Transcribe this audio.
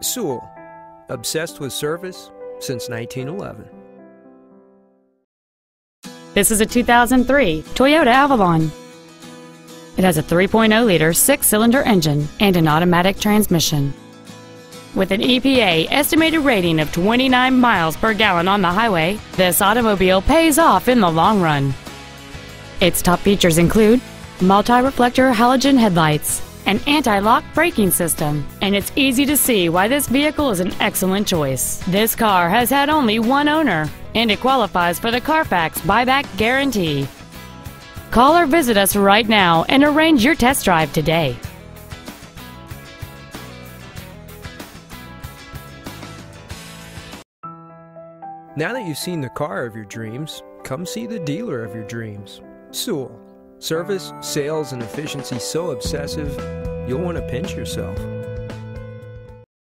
Sewell, obsessed with service since 1911. This is a 2003 Toyota Avalon. It has a 3.0 liter six cylinder engine and an automatic transmission. With an EPA estimated rating of 29 miles per gallon on the highway, this automobile pays off in the long run. Its top features include multi reflector halogen headlights, an anti-lock braking system, and it's easy to see why this vehicle is an excellent choice. This car has had only one owner, and it qualifies for the Carfax buyback guarantee. Call or visit us right now and arrange your test drive today. Now that you've seen the car of your dreams, come see the dealer of your dreams. Sewell. Service, sales, and efficiency so obsessive, you'll want to pinch yourself.